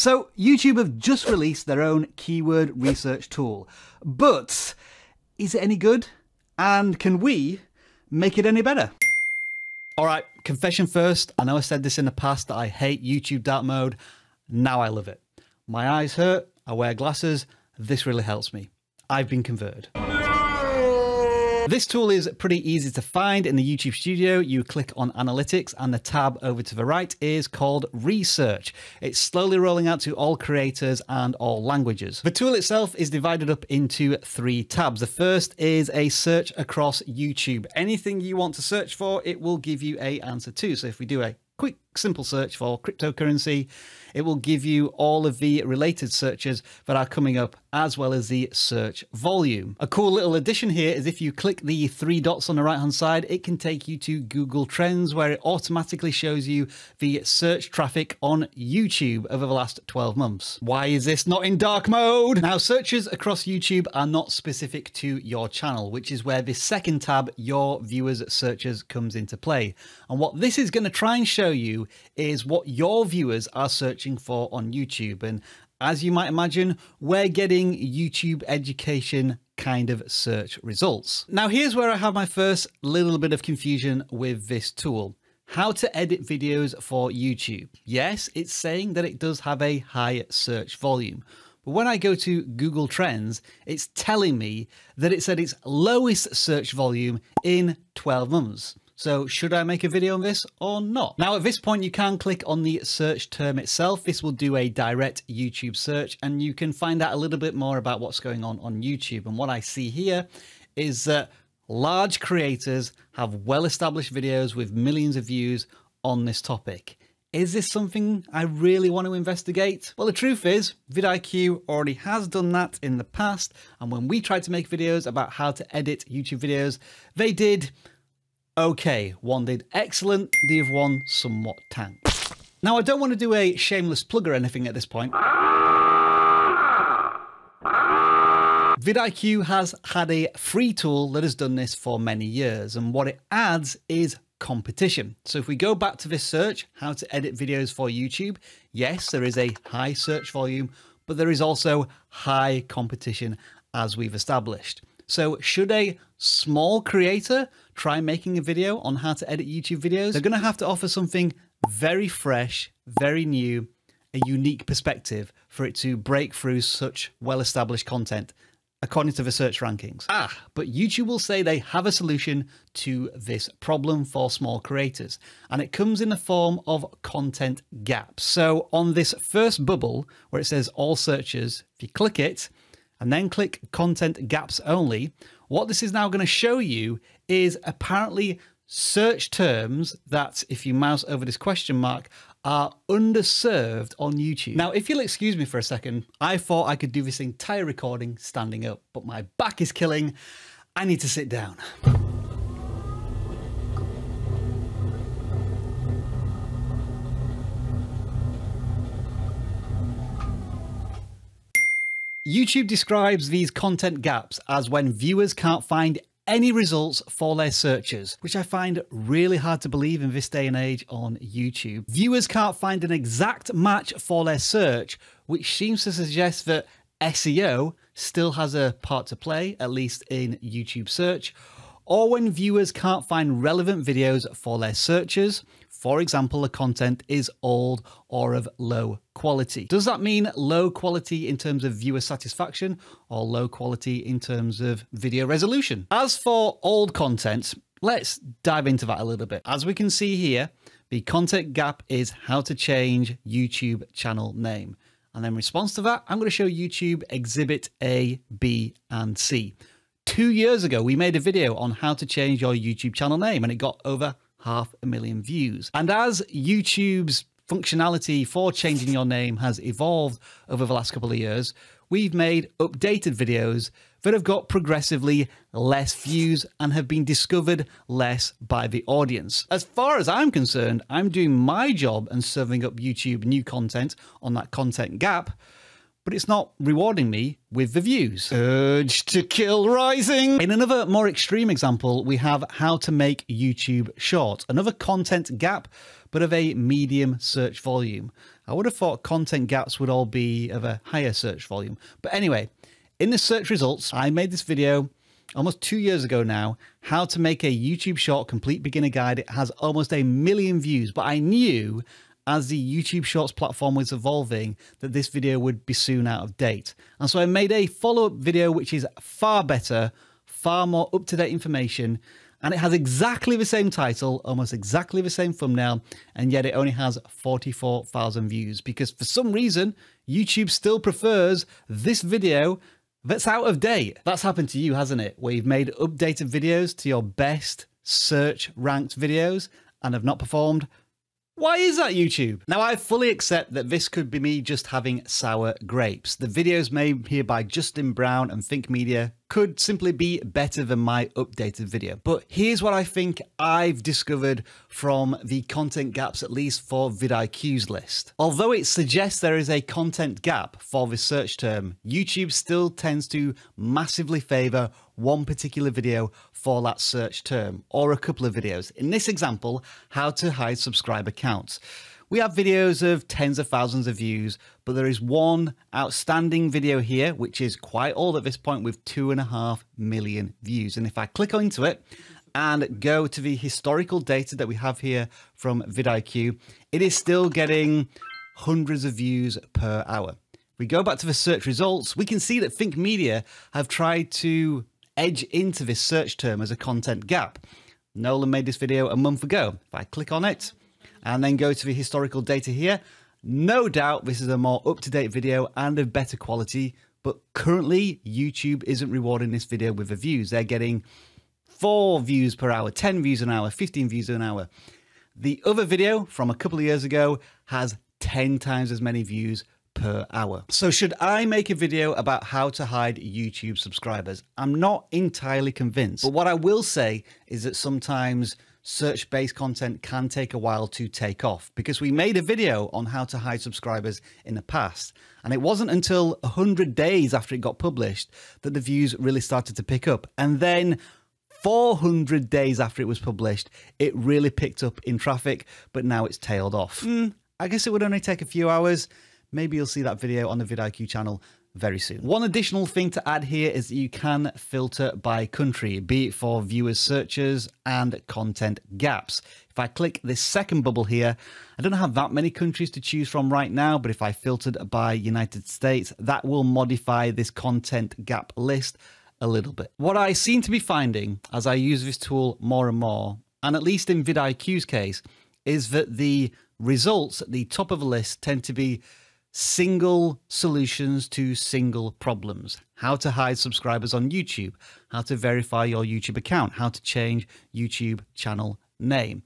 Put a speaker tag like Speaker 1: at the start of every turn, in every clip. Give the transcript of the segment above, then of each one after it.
Speaker 1: So, YouTube have just released their own keyword research tool. But is it any good? And can we make it any better? All right, confession first. I know I said this in the past that I hate YouTube dark mode. Now I love it. My eyes hurt, I wear glasses. This really helps me. I've been converted. This tool is pretty easy to find in the YouTube studio. You click on analytics and the tab over to the right is called research. It's slowly rolling out to all creators and all languages. The tool itself is divided up into three tabs. The first is a search across YouTube. Anything you want to search for, it will give you a answer to. So if we do a quick simple search for cryptocurrency, it will give you all of the related searches that are coming up as well as the search volume. A cool little addition here is if you click the three dots on the right hand side, it can take you to Google Trends where it automatically shows you the search traffic on YouTube over the last 12 months. Why is this not in dark mode? Now, searches across YouTube are not specific to your channel, which is where the second tab, your viewers searches, comes into play. And what this is going to try and show you is what your viewers are searching for on YouTube. And as you might imagine, we're getting YouTube education kind of search results. Now, here's where I have my first little bit of confusion with this tool. How to edit videos for YouTube. Yes, it's saying that it does have a high search volume. But when I go to Google Trends, it's telling me that it's at its lowest search volume in 12 months. So should I make a video on this or not? Now at this point you can click on the search term itself. This will do a direct YouTube search and you can find out a little bit more about what's going on on YouTube. And what I see here is that large creators have well-established videos with millions of views on this topic. Is this something I really want to investigate? Well, the truth is, vidIQ already has done that in the past, and when we tried to make videos about how to edit YouTube videos, they did okay. One did excellent, the other one somewhat tank. Now, I don't want to do a shameless plug or anything at this point. vidIQ has had a free tool that has done this for many years, and what it adds is competition. So if we go back to this search, how to edit videos for YouTube, yes, there is a high search volume, but there is also high competition as we've established. So should a small creator try making a video on how to edit YouTube videos, they're going to have to offer something very fresh, very new, a unique perspective for it to break through such well-established content according to the search rankings. Ah, but YouTube will say they have a solution to this problem for small creators, and it comes in the form of content gaps. So on this first bubble where it says all searches, if you click it, and then click content gaps only, what this is now going to show you is apparently search terms that, if you mouse over this question mark, are underserved on YouTube. Now, if you'll excuse me for a second, I thought I could do this entire recording standing up, but my back is killing. I need to sit down. YouTube describes these content gaps as when viewers can't find any results for their searches, which I find really hard to believe in this day and age on YouTube. Viewers can't find an exact match for their search, which seems to suggest that SEO still has a part to play, at least in YouTube search, or when viewers can't find relevant videos for their searches, for example, the content is old or of low quality. Does that mean low quality in terms of viewer satisfaction or low quality in terms of video resolution? As for old content, let's dive into that a little bit. As we can see here, the content gap is how to change YouTube channel name. And in response to that, I'm going to show YouTube exhibit A, B, and C. Two years ago, we made a video on how to change your YouTube channel name and it got over half a million views. And as YouTube's functionality for changing your name has evolved over the last couple of years, we've made updated videos that have got progressively less views and have been discovered less by the audience. As far as I'm concerned, I'm doing my job and serving up YouTube new content on that content gap but it's not rewarding me with the views. Urge to kill rising. In another more extreme example, we have how to make YouTube short, another content gap, but of a medium search volume. I would have thought content gaps would all be of a higher search volume. But anyway, in the search results, I made this video almost two years ago now, how to make a YouTube short complete beginner guide. It has almost a million views, but I knew as the YouTube Shorts platform was evolving that this video would be soon out of date. And so I made a follow-up video which is far better, far more up-to-date information, and it has exactly the same title, almost exactly the same thumbnail, and yet it only has 44,000 views because for some reason, YouTube still prefers this video that's out of date. That's happened to you, hasn't it? Where you've made updated videos to your best search ranked videos and have not performed why is that YouTube? Now I fully accept that this could be me just having sour grapes. The videos made here by Justin Brown and Think Media could simply be better than my updated video. But here's what I think I've discovered from the content gaps, at least for vidIQ's list. Although it suggests there is a content gap for the search term, YouTube still tends to massively favor one particular video for that search term or a couple of videos. In this example, how to hide subscriber counts. We have videos of tens of thousands of views, but there is one outstanding video here, which is quite old at this point with two and a half million views. And if I click into it and go to the historical data that we have here from vidIQ, it is still getting hundreds of views per hour. we go back to the search results, we can see that Think Media have tried to edge into this search term as a content gap. Nolan made this video a month ago. If I click on it and then go to the historical data here, no doubt this is a more up-to-date video and of better quality, but currently YouTube isn't rewarding this video with the views. They're getting four views per hour, 10 views an hour, 15 views an hour. The other video from a couple of years ago has 10 times as many views per hour. So should I make a video about how to hide YouTube subscribers? I'm not entirely convinced, but what I will say is that sometimes search-based content can take a while to take off because we made a video on how to hide subscribers in the past. And it wasn't until 100 days after it got published that the views really started to pick up. And then 400 days after it was published it really picked up in traffic but now it's tailed off. Mm, I guess it would only take a few hours maybe you'll see that video on the vidIQ channel very soon. One additional thing to add here is that you can filter by country, be it for viewers searches and content gaps. If I click this second bubble here, I don't have that many countries to choose from right now, but if I filtered by United States, that will modify this content gap list a little bit. What I seem to be finding as I use this tool more and more, and at least in vidIQ's case, is that the results at the top of a list tend to be single solutions to single problems. How to hide subscribers on YouTube, how to verify your YouTube account, how to change YouTube channel name.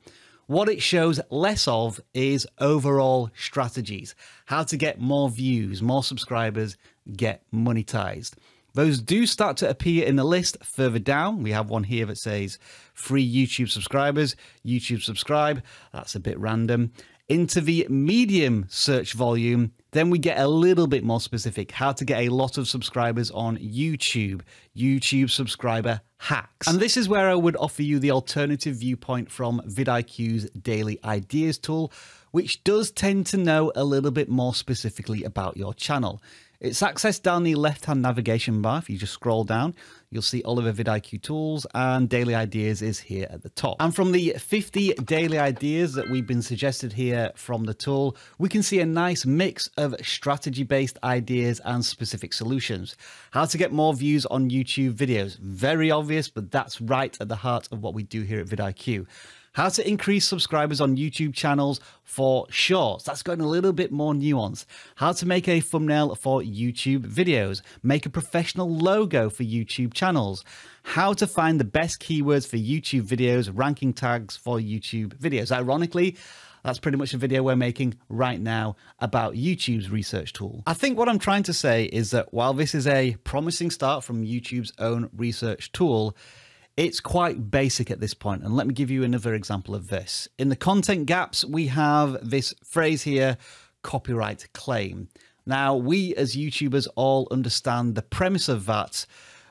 Speaker 1: What it shows less of is overall strategies, how to get more views, more subscribers, get monetized. Those do start to appear in the list further down. We have one here that says free YouTube subscribers, YouTube subscribe. That's a bit random into the medium search volume, then we get a little bit more specific how to get a lot of subscribers on YouTube, YouTube subscriber hacks. And this is where I would offer you the alternative viewpoint from vidIQ's Daily Ideas tool, which does tend to know a little bit more specifically about your channel. It's accessed down the left-hand navigation bar. If you just scroll down, you'll see Oliver vidIQ tools and daily ideas is here at the top. And from the 50 daily ideas that we've been suggested here from the tool, we can see a nice mix of strategy-based ideas and specific solutions. How to get more views on YouTube videos. Very obvious, but that's right at the heart of what we do here at vidIQ how to increase subscribers on YouTube channels for shorts. That's going a little bit more nuanced. How to make a thumbnail for YouTube videos. Make a professional logo for YouTube channels. How to find the best keywords for YouTube videos, ranking tags for YouTube videos. Ironically, that's pretty much a video we're making right now about YouTube's research tool. I think what I'm trying to say is that while this is a promising start from YouTube's own research tool, it's quite basic at this point, and let me give you another example of this. In the content gaps, we have this phrase here, copyright claim. Now, we as YouTubers all understand the premise of that,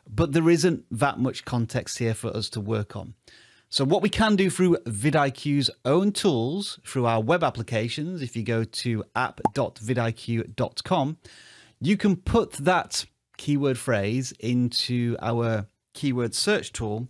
Speaker 1: but there isn't that much context here for us to work on. So what we can do through vidIQ's own tools, through our web applications, if you go to app.vidiq.com, you can put that keyword phrase into our keyword search tool,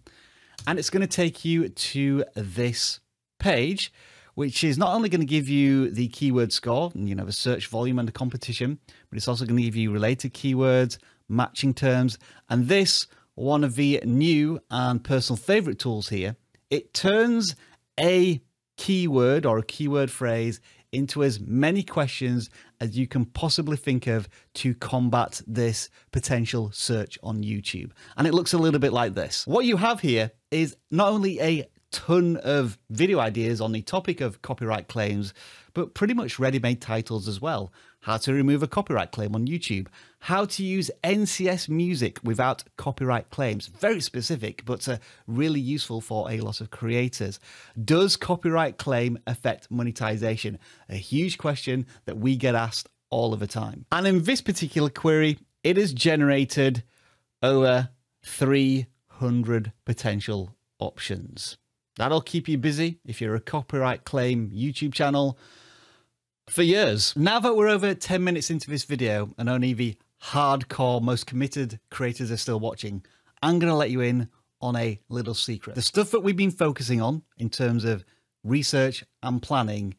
Speaker 1: and it's going to take you to this page, which is not only going to give you the keyword score, and you know, the search volume and the competition, but it's also going to give you related keywords, matching terms, and this, one of the new and personal favorite tools here, it turns a keyword or a keyword phrase into as many questions as you can possibly think of to combat this potential search on YouTube. And it looks a little bit like this. What you have here is not only a ton of video ideas on the topic of copyright claims, but pretty much ready-made titles as well. How to remove a copyright claim on YouTube, how to use NCS music without copyright claims. Very specific, but uh, really useful for a lot of creators. Does copyright claim affect monetization? A huge question that we get asked all of the time. And in this particular query, it has generated over 300 potential options. That'll keep you busy if you're a copyright claim YouTube channel for years. Now that we're over 10 minutes into this video and only the hardcore, most committed creators are still watching, I'm going to let you in on a little secret. The stuff that we've been focusing on in terms of research and planning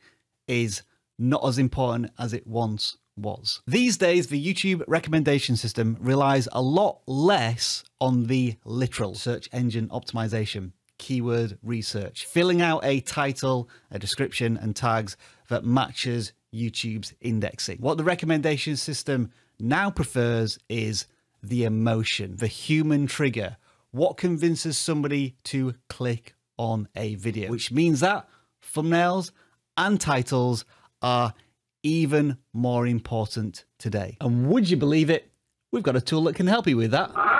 Speaker 1: is not as important as it once was. These days, the YouTube recommendation system relies a lot less on the literal search engine optimization keyword research, filling out a title, a description, and tags that matches YouTube's indexing. What the recommendation system now prefers is the emotion, the human trigger, what convinces somebody to click on a video, which means that thumbnails and titles are even more important today. And would you believe it? We've got a tool that can help you with that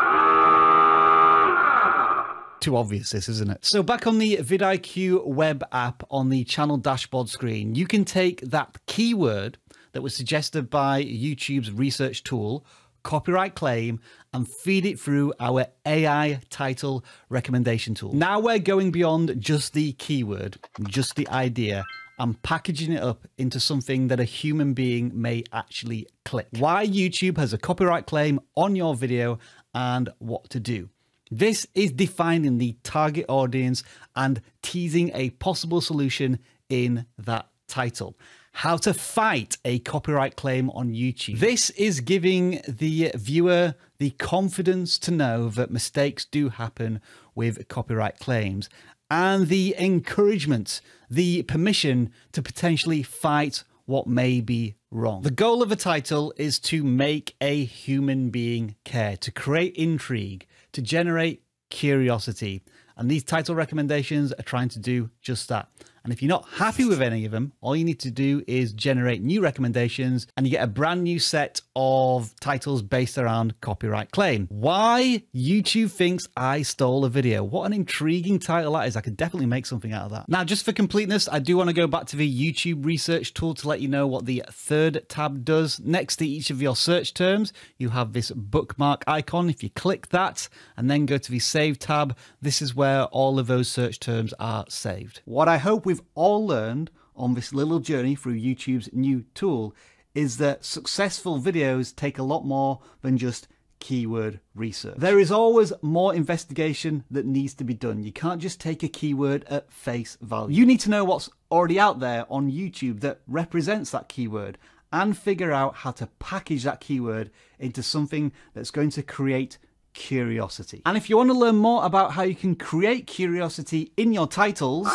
Speaker 1: too obvious, this, isn't it? So back on the vidIQ web app on the channel dashboard screen, you can take that keyword that was suggested by YouTube's research tool, copyright claim, and feed it through our AI title recommendation tool. Now we're going beyond just the keyword, just the idea, and packaging it up into something that a human being may actually click. Why YouTube has a copyright claim on your video and what to do. This is defining the target audience and teasing a possible solution in that title. How to fight a copyright claim on YouTube. This is giving the viewer the confidence to know that mistakes do happen with copyright claims and the encouragement, the permission to potentially fight what may be wrong. The goal of a title is to make a human being care, to create intrigue, to generate curiosity. And these title recommendations are trying to do just that. And if you're not happy with any of them, all you need to do is generate new recommendations and you get a brand new set of titles based around copyright claim. Why YouTube thinks I stole a video. What an intriguing title that is. I could definitely make something out of that. Now, just for completeness, I do want to go back to the YouTube research tool to let you know what the third tab does. Next to each of your search terms, you have this bookmark icon. If you click that and then go to the save tab, this is where all of those search terms are saved. What I hope we we've all learned on this little journey through YouTube's new tool is that successful videos take a lot more than just keyword research. There is always more investigation that needs to be done. You can't just take a keyword at face value. You need to know what's already out there on YouTube that represents that keyword and figure out how to package that keyword into something that's going to create curiosity. And if you want to learn more about how you can create curiosity in your titles,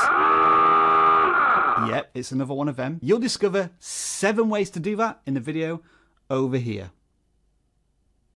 Speaker 1: Yep, it's another one of them. You'll discover seven ways to do that in the video over here.